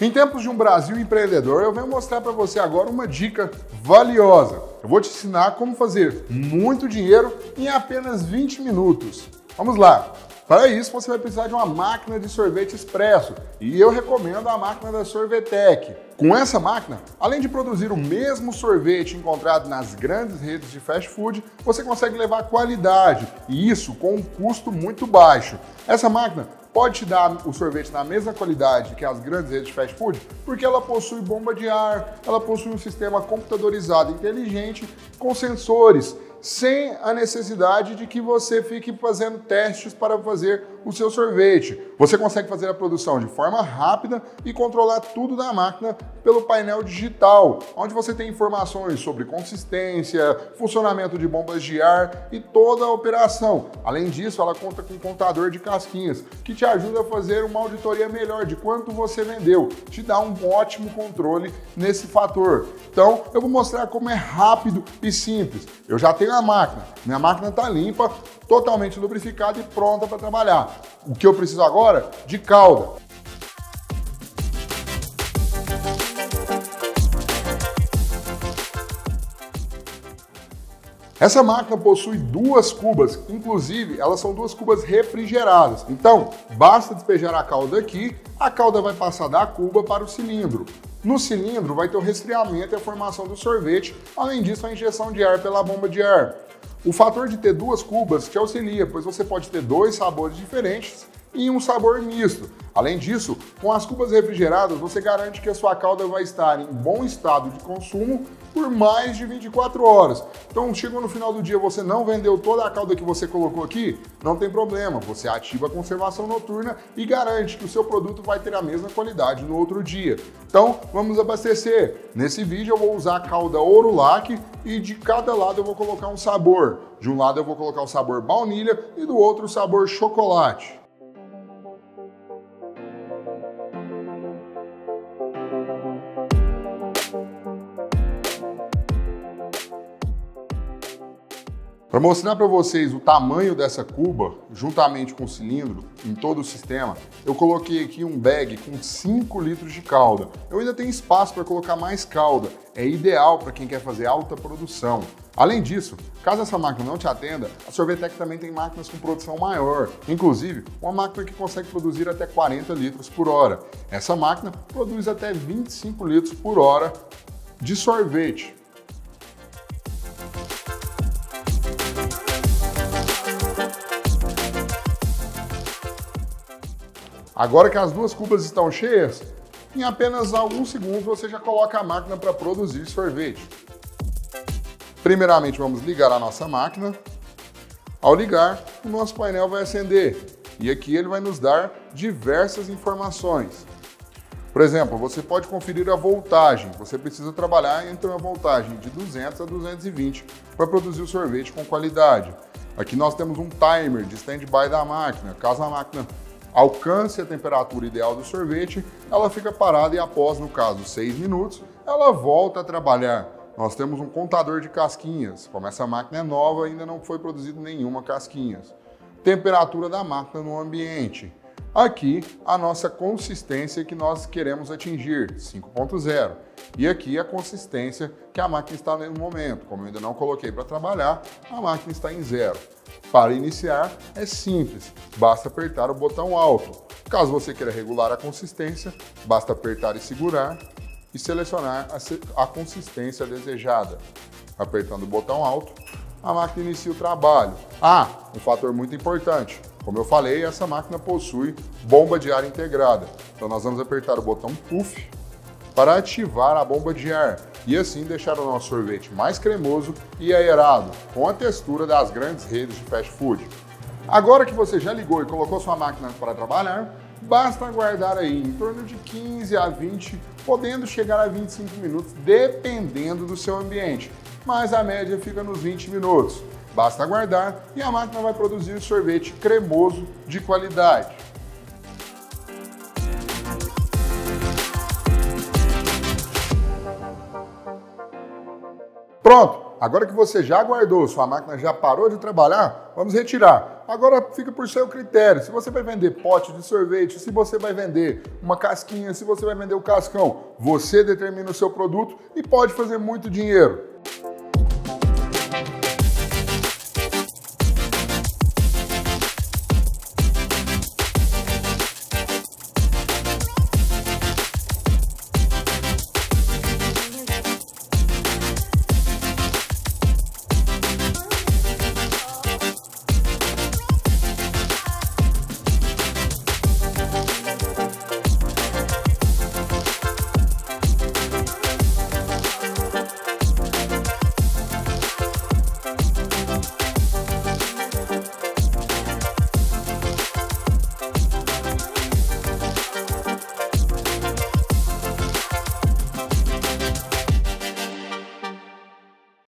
Em tempos de um Brasil empreendedor, eu venho mostrar para você agora uma dica valiosa. Eu vou te ensinar como fazer muito dinheiro em apenas 20 minutos. Vamos lá! Para isso, você vai precisar de uma máquina de sorvete expresso e eu recomendo a máquina da Sorvetec. Com essa máquina, além de produzir o mesmo sorvete encontrado nas grandes redes de fast food, você consegue levar qualidade e isso com um custo muito baixo. Essa máquina pode te dar o sorvete na mesma qualidade que as grandes redes de fast food, porque ela possui bomba de ar, ela possui um sistema computadorizado inteligente com sensores sem a necessidade de que você fique fazendo testes para fazer o seu sorvete. Você consegue fazer a produção de forma rápida e controlar tudo da máquina pelo painel digital, onde você tem informações sobre consistência, funcionamento de bombas de ar e toda a operação. Além disso, ela conta com um contador de casquinhas, que te ajuda a fazer uma auditoria melhor de quanto você vendeu, te dá um ótimo controle nesse fator. Então, eu vou mostrar como é rápido e simples. Eu já tenho a máquina, minha máquina está limpa, totalmente lubrificada e pronta para trabalhar. O que eu preciso agora? De calda. Essa máquina possui duas cubas, inclusive elas são duas cubas refrigeradas. Então, basta despejar a calda aqui, a calda vai passar da cuba para o cilindro. No cilindro vai ter o resfriamento e a formação do sorvete, além disso a injeção de ar pela bomba de ar. O fator de ter duas cubas te auxilia, pois você pode ter dois sabores diferentes e um sabor misto. Além disso, com as cubas refrigeradas, você garante que a sua calda vai estar em bom estado de consumo por mais de 24 horas. Então, chegou no final do dia, você não vendeu toda a calda que você colocou aqui, não tem problema, você ativa a conservação noturna e garante que o seu produto vai ter a mesma qualidade no outro dia. Então, vamos abastecer. Nesse vídeo eu vou usar a calda Orulac e de cada lado eu vou colocar um sabor. De um lado eu vou colocar o sabor baunilha e do outro o sabor chocolate. Para mostrar para vocês o tamanho dessa cuba, juntamente com o cilindro, em todo o sistema, eu coloquei aqui um bag com 5 litros de calda. Eu ainda tenho espaço para colocar mais calda, é ideal para quem quer fazer alta produção. Além disso, caso essa máquina não te atenda, a Sorvetec também tem máquinas com produção maior, inclusive uma máquina que consegue produzir até 40 litros por hora. Essa máquina produz até 25 litros por hora de sorvete. Agora que as duas cubas estão cheias, em apenas alguns segundos você já coloca a máquina para produzir sorvete. Primeiramente vamos ligar a nossa máquina. Ao ligar, o nosso painel vai acender e aqui ele vai nos dar diversas informações. Por exemplo, você pode conferir a voltagem. Você precisa trabalhar entre uma voltagem de 200 a 220 para produzir o sorvete com qualidade. Aqui nós temos um timer de stand-by da máquina. Caso a máquina alcance a temperatura ideal do sorvete, ela fica parada e após, no caso, 6 minutos, ela volta a trabalhar. Nós temos um contador de casquinhas. Como essa máquina é nova, ainda não foi produzido nenhuma casquinhas. Temperatura da máquina no ambiente. Aqui, a nossa consistência que nós queremos atingir, 5.0. E aqui a consistência que a máquina está no momento. Como eu ainda não coloquei para trabalhar, a máquina está em zero. Para iniciar, é simples, basta apertar o botão alto. Caso você queira regular a consistência, basta apertar e segurar e selecionar a, a consistência desejada. Apertando o botão alto, a máquina inicia o trabalho. Ah, um fator muito importante. Como eu falei, essa máquina possui bomba de ar integrada. Então nós vamos apertar o botão Puff para ativar a bomba de ar e assim deixar o nosso sorvete mais cremoso e aerado, com a textura das grandes redes de fast food. Agora que você já ligou e colocou sua máquina para trabalhar, basta aguardar aí em torno de 15 a 20, podendo chegar a 25 minutos, dependendo do seu ambiente, mas a média fica nos 20 minutos. Basta aguardar e a máquina vai produzir sorvete cremoso de qualidade. Pronto, Agora que você já guardou, sua máquina já parou de trabalhar, vamos retirar. Agora fica por seu critério. Se você vai vender pote de sorvete, se você vai vender uma casquinha, se você vai vender o cascão, você determina o seu produto e pode fazer muito dinheiro.